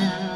now.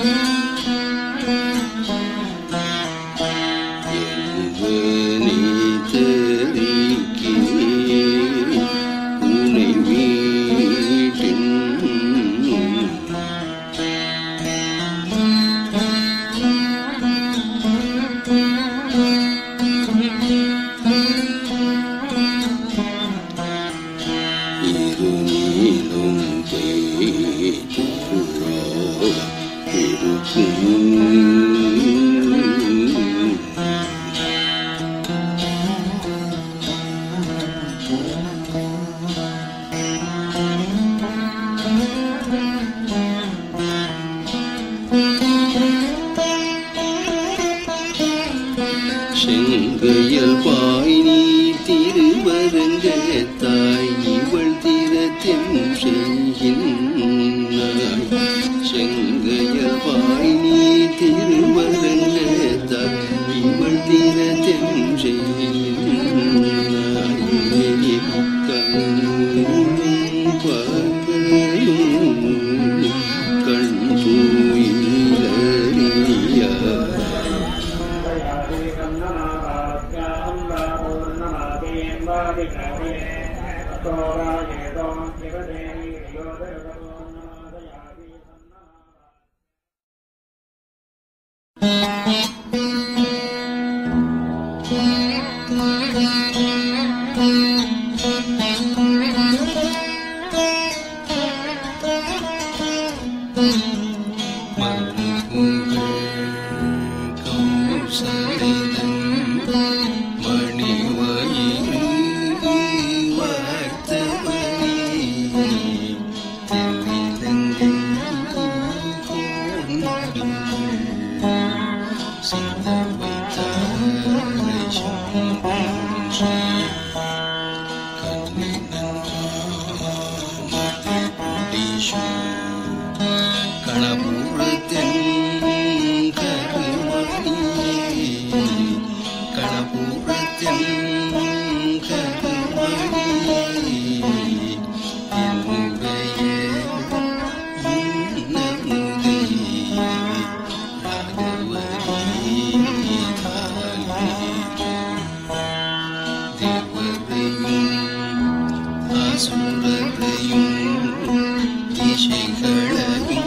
உனை Thank you. Thank you.